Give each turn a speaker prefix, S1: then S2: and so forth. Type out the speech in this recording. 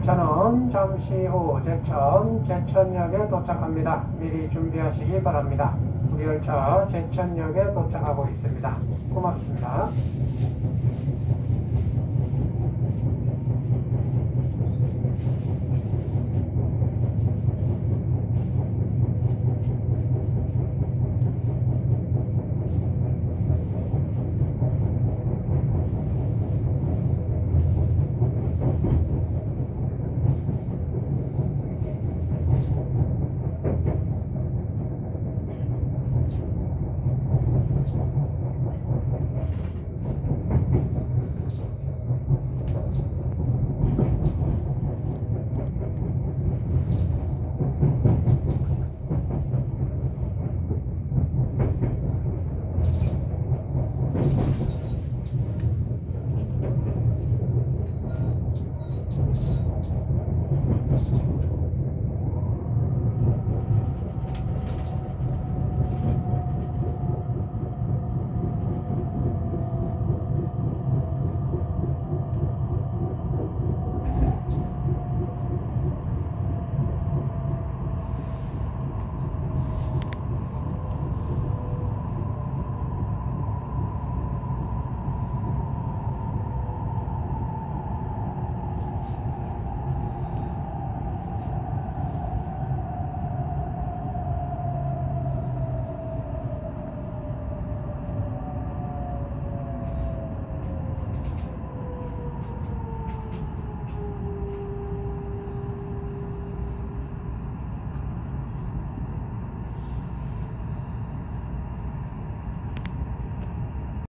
S1: 열차는 잠시 후 제천, 제천역에 도착합니다. 미리 준비하시기 바랍니다. 우리 열차 제천역에 도착하고 있습니다. 고맙습니다.